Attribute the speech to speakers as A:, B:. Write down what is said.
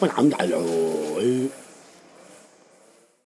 A: والحمد على العول